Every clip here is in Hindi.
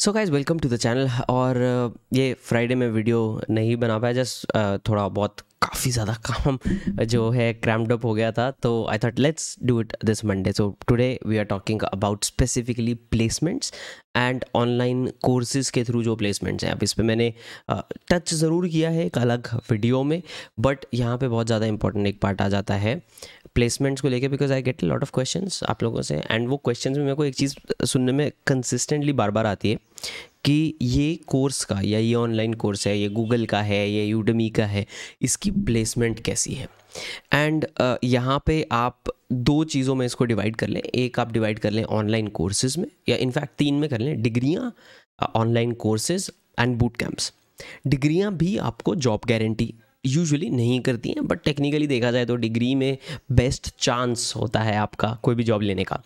So guys welcome to the channel और uh, ये फ्राइडे में वीडियो नहीं बना पाया जस्ट uh, थोड़ा बहुत काफ़ी ज़्यादा काम जो है क्रैम्ड अप हो गया था। तो I thought let's do it this Monday so today we are talking about specifically placements and online courses के थ्रू जो प्लेसमेंट्स हैं। अब इस पर मैंने टच uh, ज़रूर किया है एक अलग वीडियो में बट यहाँ पे बहुत ज़्यादा इंपॉर्टेंट एक पार्ट आ जाता है। प्लेसमेंट्स को लेके because I get lot of question आप लोगों से एंड वो क्वेश्चन में मेरे को एक चीज़ सुनने में कंसिस्टेंटली बार बार आती है कि ये कोर्स का या ये ऑनलाइन कोर्स है ये गूगल का है ये यूडमी का है इसकी प्लेसमेंट कैसी है? एंड uh, यहाँ पे आप दो चीज़ों में इसको डिवाइड कर लें। एक आप डिवाइड कर लें ऑनलाइन कोर्सेज में या इनफैक्ट तीन में कर लें डिग्रियाँ online courses and boot camps डिग्रियाँ भी आपको जॉब गारंटी यूजुअली नहीं करती हैं बट टेक्निकली देखा जाए तो डिग्री में बेस्ट चांस होता है आपका कोई भी जॉब लेने का।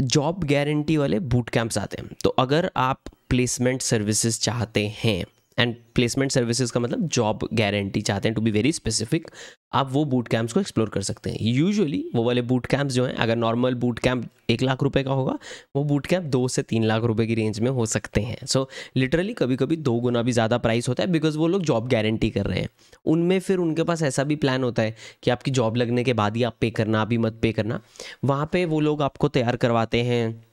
जॉब गारंटी वाले बूट कैंप्स आते हैं। तो अगर आप प्लेसमेंट सर्विसेज़ चाहते हैं एंड प्लेसमेंट सर्विसेज़ का मतलब जॉब गारंटी चाहते हैं टू बी वेरी स्पेसिफिक आप वो बूट कैंप्स को एक्सप्लोर कर सकते हैं। यूजुअली वो वाले बूट कैंप्स जो हैं, अगर नॉर्मल बूट कैंप एक लाख रुपए का होगा, वो बूट कैंप दो से तीन लाख रुपए की रेंज में हो सकते हैं। सो लिटरली कभी कभी दो गुना भी ज़्यादा प्राइस होता है बिकॉज़ वो लोग जॉब गारंटी कर रहे हैं। उनमें फिर उनके पास ऐसा भी प्लान होता है कि आपकी जॉब लगने के बाद ही आप पे करना अभी मत पे करना। वहाँ पर वो लोग आपको तैयार करवाते हैं।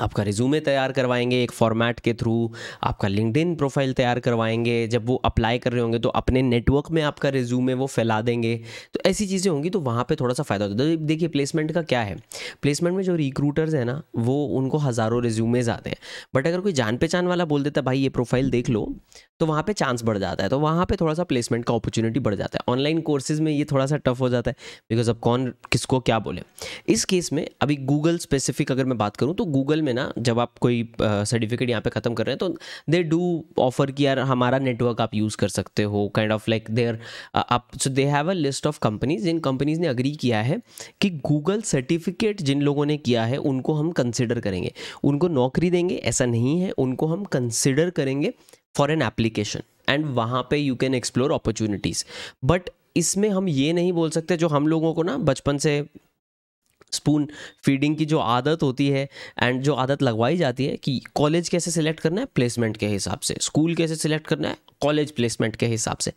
आपका रिज्यूमे तैयार करवाएँगे एक फॉर्मेट के थ्रू आपका लिंकड प्रोफ़ाइल तैयार करवाएँगे, जब वो अप्लाई कर रहे होंगे तो अपने नेटवर्क में आपका रिज्यूमे वो फैला देंगे। तो ऐसी चीज़ें होंगी तो वहाँ पे थोड़ा सा फ़ायदा होता है। तो देखिए प्लेसमेंट का क्या है? प्लेसमेंट में जो रिक्रूटर्स हैं ना, वो उनको हज़ारों रिज्यूमेज आते हैं। बट अगर कोई जान पहचान वाला बोल देता भाई, ये प्रोफ़ाइल देख लो तो वहाँ पर चांस बढ़ जाता है। तो वहाँ पर थोड़ा सा प्लेसमेंट का अपॉर्चुनिटी बढ़ जाता है। ऑनलाइन कोर्सेज में ये थोड़ा सा टफ हो जाता है बिकॉज़ अब कौन किसको क्या बोले? इस केस में, अभी गूगल स्पेसिफिक अगर मैं बात करूँ तो गूगल में ना, जब आप कोई सर्टिफिकेट यहाँ पे ख़त्म कर रहे हैं तो दे डू ऑफ़र कि यार हमारा नेटवर्क आप यूज़ कर सकते हो काइंड ऑफ़ लाइक देयर आप so they have a list of companies Jin companies ने अग्री किया है कि गूगल सर्टिफिकेट जिन लोगों ने किया है, उनको हम कंसिडर करेंगे। उनको नौकरी देंगे, ऐसा नहीं है, उनको हम कंसिडर करेंगे फॉर एन एप्लीकेशन एंड वहाँ पे you can explore opportunities but इसमें हम ये नहीं बोल सकते, जो हम लोगों को ना, बचपन से स्पून फीडिंग की जो आदत होती है एंड जो आदत लगवाई जाती है कि कॉलेज कैसे सिलेक्ट करना है प्लेसमेंट के हिसाब से स्कूल कैसे सिलेक्ट करना है कॉलेज प्लेसमेंट के हिसाब से।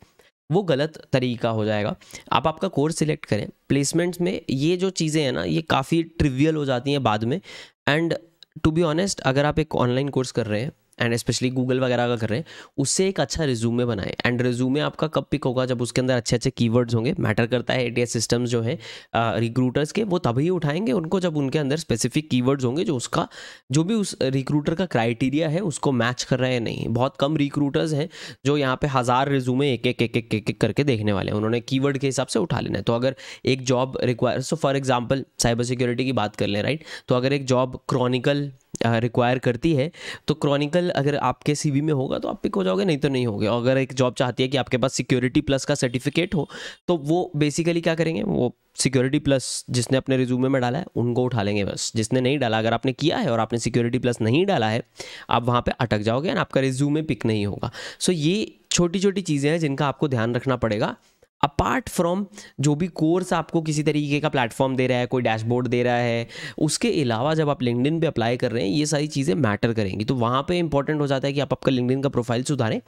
वो गलत तरीका हो जाएगा। आप आपका कोर्स सिलेक्ट करें। प्लेसमेंट्स में ये जो चीज़ें हैं ना, ये काफ़ी ट्रिवियल हो जाती हैं बाद में। एंड टू बी ऑनेस्ट अगर आप एक ऑनलाइन कोर्स कर रहे हैं एंड स्पेशली गूगल वगैरह का कर रहे हैं, उससे एक अच्छा रिज्यूमे बनाए। एंड रिज्यूमे आपका कब पिक होगा? जब उसके अंदर अच्छे अच्छे कीवर्ड्स होंगे मैटर करता है एटीएस सिस्टम्स जो है रिक्रूटर्स के, वो तभी उठाएँगे उनको जब उनके अंदर स्पेसिफिक कीवर्ड्स होंगे जो उसका, जो भी उस रिक्रूटर का क्राइटेरिया है, उसको मैच कर रहे हैं नहीं। बहुत कम रिक्रूटर्स हैं जो यहाँ पे हज़ार रिज्यूमे एक एक एक एक एक एक करके देखने वाले हैं। उन्होंने कीवर्ड के हिसाब से उठा लेना है। तो अगर एक job require so for example cyber security की बात कर लें राइट तो अगर एक जॉब क्रॉनिकल रिक्वायर करती है तो क्रॉनिकल अगर आपके सीवी में होगा तो आप पिक हो जाओगे, नहीं तो नहीं होगे। अगर एक जॉब चाहती है कि आपके पास सिक्योरिटी प्लस का सर्टिफिकेट हो तो वो बेसिकली क्या करेंगे? वो सिक्योरिटी प्लस जिसने अपने रिज्यूमे में डाला है, उनको उठा लेंगे बस। जिसने नहीं डाला, अगर आपने किया है और आपने सिक्योरिटी प्लस नहीं डाला है, आप वहाँ पे अटक जाओगे एंड आपका रिज्यूमे पिक नहीं होगा। सो ये छोटी छोटी चीज़ें हैं जिनका आपको ध्यान रखना पड़ेगा। अपार्ट फ्रॉम जो भी कोर्स आपको किसी तरीके का प्लेटफॉर्म दे रहा है, कोई डैशबोर्ड दे रहा है, उसके अलावा जब आप लिंकडिन पे अप्लाई कर रहे हैं, ये सारी चीज़ें मैटर करेंगी। तो वहाँ पे इंपॉर्टेंट हो जाता है कि आप आपका लिंकडिन का प्रोफ़ाइल सुधारें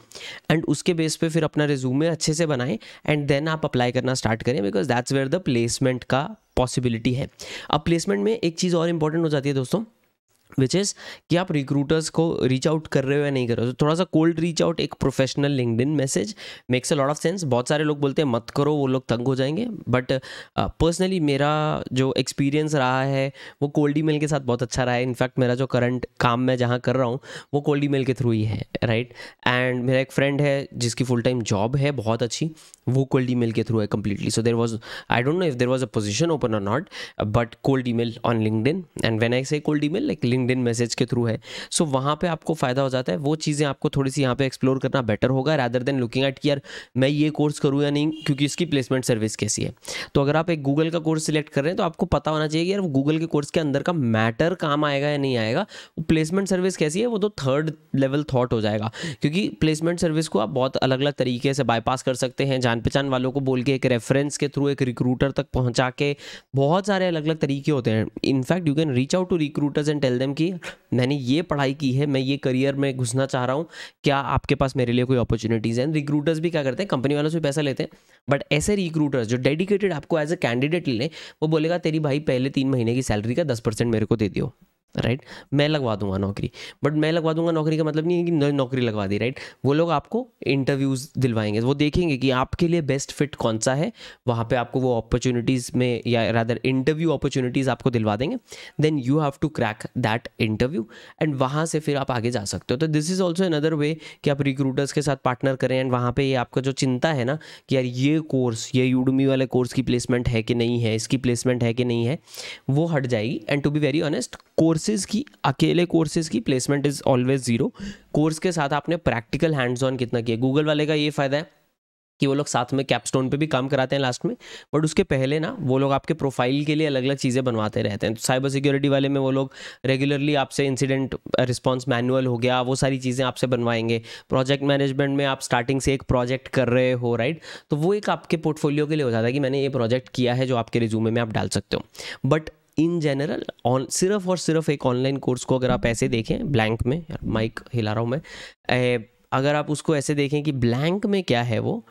एंड उसके बेस पे फिर अपना रिज्यूमे अच्छे से बनाएँ एंड देन आप अप्लाई करना स्टार्ट करें because that's where the placement का पॉसिबिलिटी है। अब प्लेसमेंट में एक चीज़ और इंपॉर्टेंट हो जाती है दोस्तों विच इज़ कि आप रिक्रूटर्स को रीच आउट कर रहे हो या नहीं कर रहे हो। तो थोड़ा सा कोल्ड रीच आउट एक professional linked message makes a lot of sense बहुत सारे लोग बोलते हैं मत करो वो लोग तंग हो जाएँगे। बट पर्सनली uh, मेरा जो एक्सपीरियंस रहा है वो कोल्ड ई के साथ बहुत अच्छा रहा है। इनफैक्ट मेरा जो करंट काम मैं जहाँ कर रहा हूँ वो कोल्ड ई के थ्रू ही है राइट एंड मेरा एक फ्रेंड है जिसकी फुल टाइम जॉब है बहुत अच्छी वो कोल्ड ई के थ्रू है completely so there was I don't know if there was a position open और not but cold e on linked and when I say cold e like linked message के थ्रू है। सो so, वहाँ पे आपको फ़ायदा हो जाता है। वो चीज़ें आपको थोड़ी सी यहाँ पे एक्सप्लोर करना बेटर होगा रैदर देन लुकिंग एट कि यार मैं ये कोर्स करूँ या नहीं? क्योंकि इसकी प्लेसमेंट सर्विस कैसी है। तो अगर आप एक गूगल का कोर्स सिलेक्ट कर रहे हैं तो आपको पता होना चाहिए कि यार गूगल के कोर्स के अंदर का मैटर काम आएगा या नहीं आएगा? वो प्लेसमेंट सर्विस कैसी है? वो तो थर्ड लेवल थॉट हो जाएगा। क्योंकि प्लेसमेंट सर्विस को आप बहुत अलग अलग तरीके से बाईपास कर सकते हैं। जान पहचान वालों को बोल के एक रेफरेंस के थ्रू एक रिक्रूटर तक पहुँचा के बहुत सारे अलग अलग तरीके होते हैं। In fact you can reach out to recruiters and tell them them कि, मैंने ये पढ़ाई की है, मैं ये करियर में घुसना चाह रहा हूँ, क्या आपके पास मेरे लिए कोई अपॉर्चुनिटीज़ हैं? रिक्रूटर्स भी क्या करते हैं? कंपनी वालों से पैसा लेते हैं। बट ऐसे रिक्रूटर्स जो डेडिकेटेड आपको एज अ कैंडिडेट ले, वो बोलेगा, तेरी भाई पहले तीन महीने की सैलरी का दस परसेंट मेरे को दे दियो। राइट? मैं लगवा दूँगा नौकरी। बट मैं लगवा दूँगा नौकरी का मतलब नहीं है कि नौकरी लगवा दी, राइट? वो लोग आपको इंटरव्यूज़ दिलवाएँगे। वो देखेंगे कि आपके लिए बेस्ट फिट कौन सा है, वहाँ पे आपको वो अपॉर्चुनिटीज़ में या रादर इंटरव्यू अपॉर्चुनिटीज़ आपको दिलवा देंगे। Then you have to crack that interview and वहाँ से फिर आप आगे जा सकते हो। तो this is also another way कि आप रिक्रूटर्स के साथ पार्टनर करें एंड वहाँ पर ये आपका जो चिंता है ना कि यार ये कोर्स ये यूडमी वाले कोर्स की प्लेसमेंट है कि नहीं है, इसकी प्लेसमेंट है कि नहीं है, वो हट जाएगी। And to be very honest courses की, अकेले कोर्सेज़ की placement is always zero course के साथ आपने प्रैक्टिकल हैंड्स ऑन कितना किया? गूगल वाले का ये फ़ायदा है कि वो लोग साथ में कैपस्टोन पे भी काम कराते हैं लास्ट में बट उसके पहले ना, वो लोग आपके प्रोफ़ाइल के लिए अलग अलग चीज़ें बनवाते रहते हैं। तो साइबर सिक्योरिटी वाले में वो लोग रेगुलरली आपसे इंसिडेंट रिस्पॉन्स मैनुअल हो गया, वो सारी चीज़ें आपसे बनवाएँगे। प्रोजेक्ट मैनेजमेंट में आप स्टार्टिंग से एक प्रोजेक्ट कर रहे हो राइट तो वो एक आपके पोर्टफोलियो के लिए हो जाता है कि मैंने ये प्रोजेक्ट किया है जो आपके रिज्यूमे में आप डाल सकते हो। बट इन जनरल ऑन सिर्फ़ और सिर्फ़ एक ऑनलाइन कोर्स को अगर आप ऐसे देखें ब्लैंक में, यार माइक हिला रहा हूँ मैं अगर आप उसको ऐसे देखें कि ब्लैंक में क्या है वो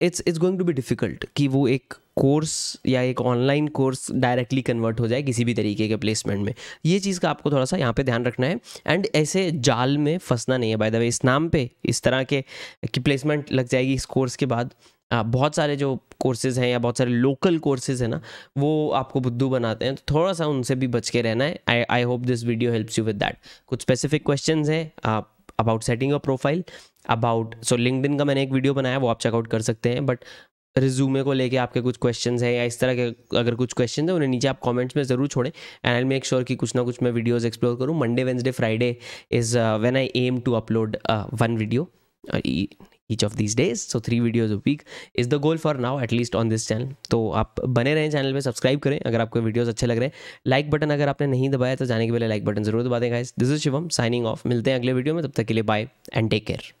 it's it's going to be difficult कि वो एक कोर्स या एक ऑनलाइन कोर्स डायरेक्टली कन्वर्ट हो जाए किसी भी तरीके के प्लेसमेंट में। ये चीज़ का आपको थोड़ा सा यहाँ पे ध्यान रखना है। एंड ऐसे जाल में फंसना नहीं है बाय द वे इस नाम पे, इस तरह के, कि प्लेसमेंट लग जाएगी इस कोर्स के बाद। बहुत सारे जो कोर्सेज हैं या बहुत सारे लोकल कोर्सेज हैं ना, वो आपको बुद्धू बनाते हैं। तो थोड़ा सा उनसे भी बच के रहना है। I I hope this video helps you with that कुछ स्पेसिफिक क्वेश्चन हैं about setting a profile about so LinkedIn का मैंने एक वीडियो बनाया, वो आप चेकआउट कर सकते हैं बट रिज्यूमे को लेके आपके कुछ क्वेश्चन हैं या इस तरह के अगर कुछ क्वेश्चन है, उन्हें नीचे आप कमेंट्स में ज़रूर छोड़ें एंड आई मेक श्योर कि कुछ ना कुछ मैं वीडियोस एक्सप्लोर करूँ। Monday Wednesday Friday is when I am to upload one video these days. So, three videos a week is the goal for now, at least on this channel. तो आप बने रहें चैनल पे सब्सक्राइब करें। अगर आपको वीडियोस अच्छे लग रहे हैं लाइक बटन अगर आपने नहीं दबाया तो जाने के पहले लाइक बटन ज़रूर दबा दें guys this is Shivam signing off मिलते हैं अगले वीडियो में, तब तक के लिए बाय एंड टेक केयर